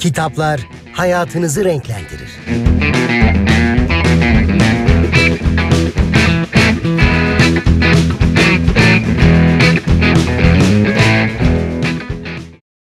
Kitaplar hayatınızı renklendirir.